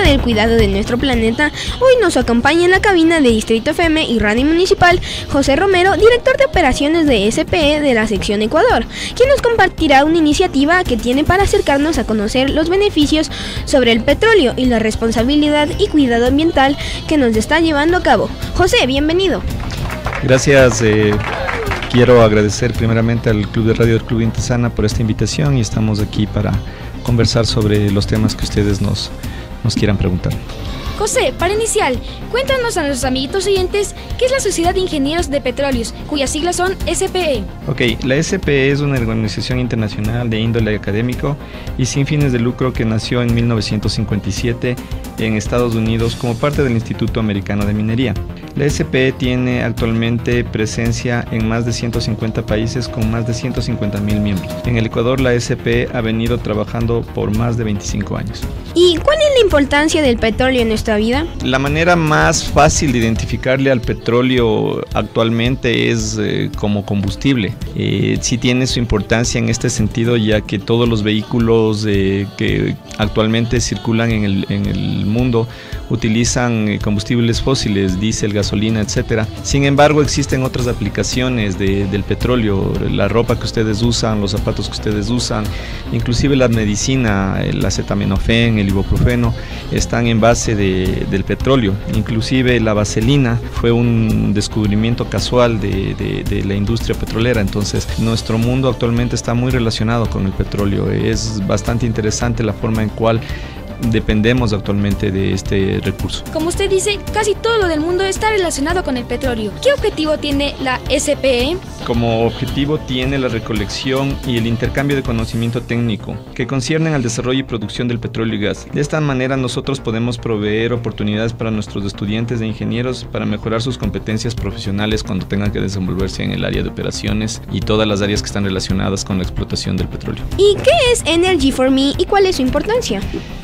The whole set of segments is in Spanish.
del cuidado de nuestro planeta, hoy nos acompaña en la cabina de Distrito FM y Radio Municipal José Romero, director de operaciones de SPE de la sección Ecuador, quien nos compartirá una iniciativa que tiene para acercarnos a conocer los beneficios sobre el petróleo y la responsabilidad y cuidado ambiental que nos está llevando a cabo. José, bienvenido. Gracias. Eh, quiero agradecer primeramente al Club de Radio del Club Intesana por esta invitación y estamos aquí para conversar sobre los temas que ustedes nos, nos quieran preguntar. José, para iniciar, cuéntanos a nuestros amiguitos oyentes qué es la Sociedad de Ingenieros de Petróleos, cuyas siglas son SPE. Ok, la SPE es una organización internacional de índole académico y sin fines de lucro que nació en 1957 en Estados Unidos como parte del Instituto Americano de Minería. La SPE tiene actualmente presencia en más de 150 países con más de 150 mil miembros. En el Ecuador la SPE ha venido trabajando por más de 25 años. ¿Y cuál es la importancia del petróleo en La manera más fácil de identificarle al petróleo actualmente es eh, como combustible. Eh, sí tiene su importancia en este sentido ya que todos los vehículos eh, que actualmente circulan en el mundo utilizan eh, combustibles fósiles, diésel, gasolina, etc. Sin embargo, existen otras aplicaciones del petróleo, la ropa que ustedes usan, los zapatos que ustedes usan, inclusive la medicina, el acetaminofén, el ibuprofeno, están en base del petróleo. Inclusive la vaselina fue un descubrimiento casual de, de la industria petrolera. Entonces, nuestro mundo actualmente está muy relacionado con el petróleo. Es bastante interesante la forma en cual dependemos actualmente de este recurso. Como usted dice, casi todo lo del mundo está relacionado con el petróleo. ¿Qué objetivo tiene la SPE? Como objetivo tiene la recolección y el intercambio de conocimiento técnico que conciernen al desarrollo y producción del petróleo y gas. De esta manera nosotros podemos proveer oportunidades para nuestros estudiantes e ingenieros para mejorar sus competencias profesionales cuando tengan que desenvolverse en el área de operaciones y todas las áreas que están relacionadas con la explotación del petróleo. ¿Y qué es Energy for Me y cuál es su importancia?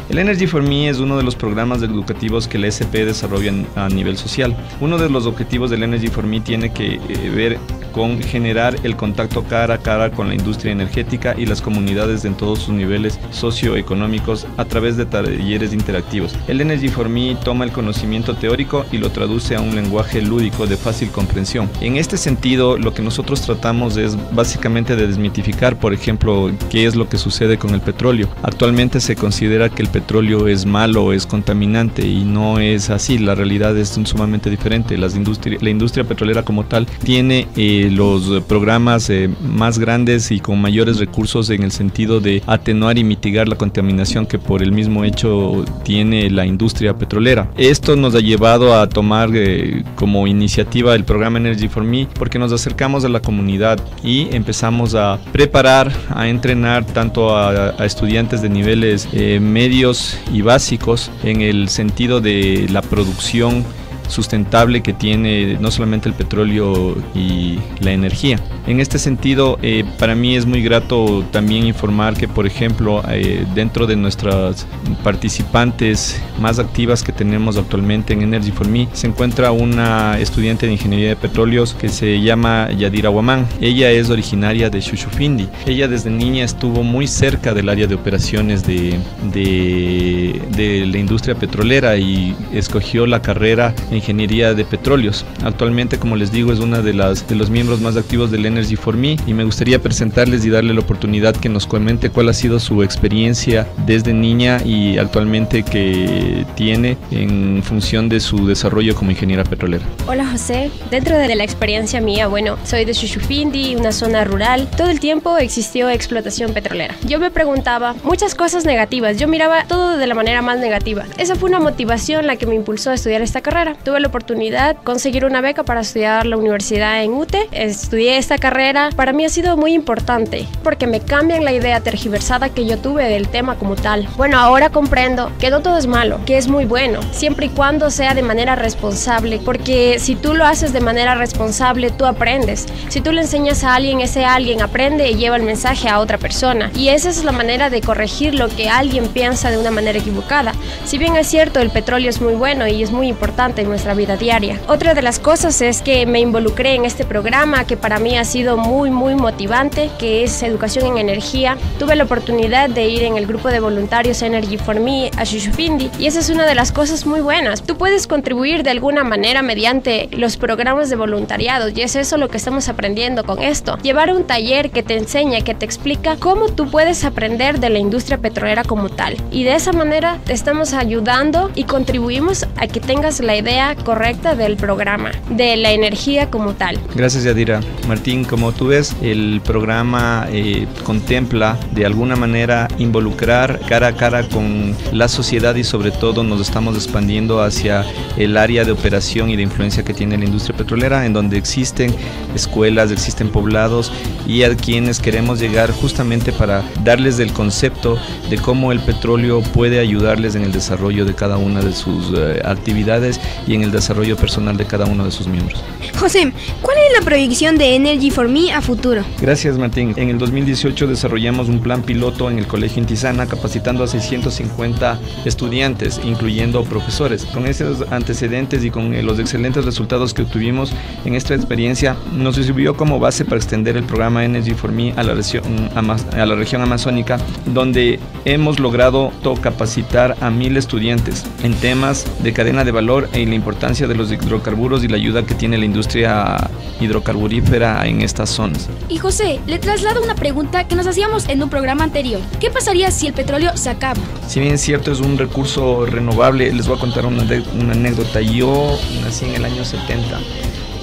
El Energy for Me es uno de los programas educativos que la SP desarrolla a nivel social. Uno de los objetivos del Energy for Me tiene que eh, ver con generar el contacto cara a cara con la industria energética y las comunidades en todos sus niveles socioeconómicos a través de talleres interactivos. El Energy for Me toma el conocimiento teórico y lo traduce a un lenguaje lúdico de fácil comprensión. En este sentido, lo que nosotros tratamos es básicamente de desmitificar, por ejemplo, qué es lo que sucede con el petróleo. Actualmente se considera que el petróleo es malo, es contaminante y no es así. La realidad es sumamente diferente. Las la industria petrolera como tal tiene eh, los programas eh, más grandes y con mayores recursos en el sentido de atenuar y mitigar la contaminación que por el mismo hecho tiene la industria petrolera. Esto nos ha llevado a tomar eh, como iniciativa el programa Energy for Me porque nos acercamos a la comunidad y empezamos a preparar, a entrenar tanto a, a estudiantes de niveles medios y básicos en el sentido de la producción sustentable que tiene no solamente el petróleo y la energía. En este sentido, eh, para mí es muy grato también informar que, por ejemplo, eh, dentro de nuestras participantes más activas que tenemos actualmente en Energy for Me, se encuentra una estudiante de ingeniería de petróleos que se llama Yadira Guamán. Ella es originaria de Shushufindi. Ella desde niña estuvo muy cerca del área de operaciones de, de, de la industria petrolera y escogió la carrera en ingeniería de petróleos. Actualmente, como les digo, es una de las de los miembros más activos del Energy for Me y me gustaría presentarles y darle la oportunidad que nos comente cuál ha sido su experiencia desde niña y actualmente que tiene en función de su desarrollo como ingeniera petrolera. Hola José, dentro de la experiencia mía, bueno, soy de Shushufindi, una zona rural. Todo el tiempo existió explotación petrolera. Yo me preguntaba muchas cosas negativas, yo miraba todo de la manera más negativa. Esa fue una motivación la que me impulsó a estudiar esta carrera tuve la oportunidad de conseguir una beca para estudiar la universidad en UTE. Estudié esta carrera. Para mí ha sido muy importante porque me cambian la idea tergiversada que yo tuve del tema como tal. Bueno, ahora comprendo que no todo es malo, que es muy bueno, siempre y cuando sea de manera responsable, porque si tú lo haces de manera responsable, tú aprendes. Si tú le enseñas a alguien, ese alguien aprende y lleva el mensaje a otra persona. Y esa es la manera de corregir lo que alguien piensa de una manera equivocada. Si bien es cierto, el petróleo es muy bueno y es muy importante en nuestra vida diaria. Otra de las cosas es que me involucré en este programa que para mí ha sido muy, muy motivante, que es Educación en Energía. Tuve la oportunidad de ir en el grupo de voluntarios Energy for Me a Shushufindi y esa es una de las cosas muy buenas. Tú puedes contribuir de alguna manera mediante los programas de voluntariado y es eso lo que estamos aprendiendo con esto. Llevar un taller que te enseña, que te explica cómo tú puedes aprender de la industria petrolera como tal. Y de esa manera te estamos ayudando y contribuimos a que tengas la idea correcta del programa, de la energía como tal. Gracias Yadira. Martín, como tú ves, el programa eh, contempla de alguna manera involucrar cara a cara con la sociedad y sobre todo nos estamos expandiendo hacia el área de operación y de influencia que tiene la industria petrolera, en donde existen escuelas, existen poblados y a quienes queremos llegar justamente para darles el concepto de cómo el petróleo puede ayudarles en el desarrollo de cada una de sus eh, actividades y en el desarrollo personal de cada uno de sus miembros. José, ¿cuál es la proyección de Energy for Me a futuro? Gracias Martín. En el 2018 desarrollamos un plan piloto en el Colegio Intisana capacitando a 650 estudiantes, incluyendo profesores. Con esos antecedentes y con eh, los excelentes resultados que obtuvimos en esta experiencia, nos sirvió como base para extender el programa Energy for Me a la región, a la región amazónica, donde hemos logrado capacitar a mil estudiantes en temas de cadena de valor e la importancia de los hidrocarburos y la ayuda que tiene la industria hidrocarburífera en estas zonas. Y José, le traslado una pregunta que nos hacíamos en un programa anterior. ¿Qué pasaría si el petróleo se acaba? Si bien es cierto, es un recurso renovable, les voy a contar una, una anécdota. Yo nací en el año 70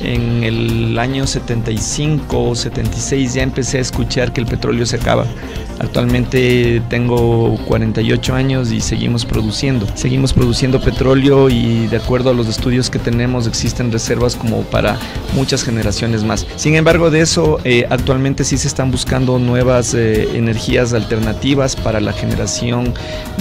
en el año 75 o 76 ya empecé a escuchar que el petróleo se acaba. Actualmente tengo 48 años y seguimos produciendo. Seguimos produciendo petróleo y de acuerdo a los estudios que tenemos existen reservas como para muchas generaciones más. Sin embargo de eso eh, actualmente sí se están buscando nuevas eh, energías alternativas para la generación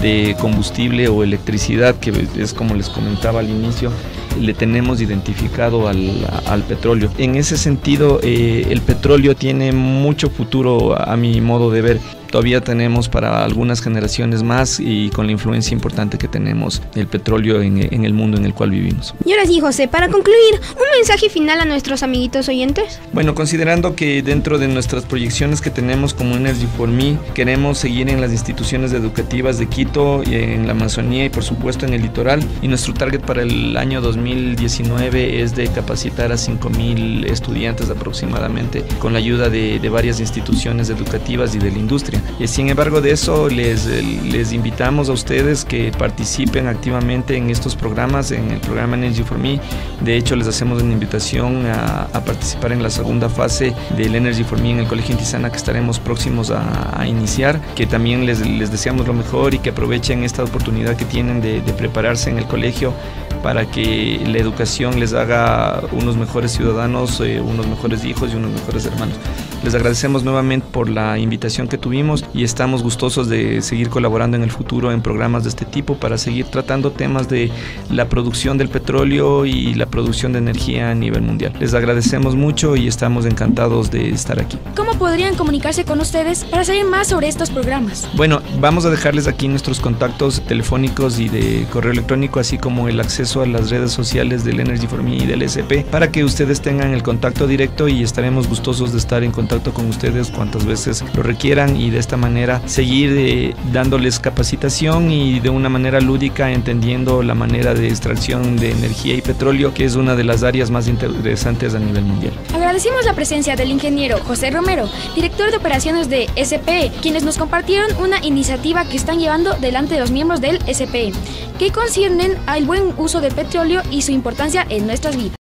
de combustible o electricidad que es como les comentaba al inicio le tenemos identificado al, petróleo. En ese sentido, eh, el petróleo tiene mucho futuro a mi modo de ver todavía tenemos para algunas generaciones más y con la influencia importante que tenemos el petróleo en, el mundo en el cual vivimos. Y ahora sí, José, para concluir, un mensaje final a nuestros amiguitos oyentes. Bueno, considerando que dentro de nuestras proyecciones que tenemos como Energy for Me, queremos seguir en las instituciones educativas de Quito, y en la Amazonía y por supuesto en el litoral. Y nuestro target para el año 2019 es de capacitar a 5.000 estudiantes aproximadamente con la ayuda de, de varias instituciones educativas y de la industria. Y sin embargo de eso les, les invitamos a ustedes que participen activamente en estos programas, en el programa Energy for Me. De hecho les hacemos una invitación a, participar en la segunda fase del Energy for Me en el Colegio Intisana que estaremos próximos a, iniciar, que también les, les, deseamos lo mejor y que aprovechen esta oportunidad que tienen de, de prepararse en el colegio para que la educación les haga unos mejores ciudadanos, eh, unos mejores hijos y unos mejores hermanos. Les agradecemos nuevamente por la invitación que tuvimos y estamos gustosos de seguir colaborando en el futuro en programas de este tipo para seguir tratando temas de la producción del petróleo y la producción de energía a nivel mundial. Les agradecemos mucho y estamos encantados de estar aquí. ¿Cómo podrían comunicarse con ustedes para saber más sobre estos programas? Bueno, vamos a dejarles aquí nuestros contactos telefónicos y de correo electrónico, así como el acceso a las redes sociales del Energy for Me y del SP para que ustedes tengan el contacto directo y estaremos gustosos de estar en con ustedes cuantas veces lo requieran y de esta manera seguir eh, dándoles capacitación y de una manera lúdica entendiendo la manera de extracción de energía y petróleo que es una de las áreas más interesantes a nivel mundial. Agradecemos la presencia del ingeniero José Romero, director de operaciones de SPE, quienes nos compartieron una iniciativa que están llevando delante de los miembros del SPE, que conciernen al buen uso del petróleo y su importancia en nuestras vidas.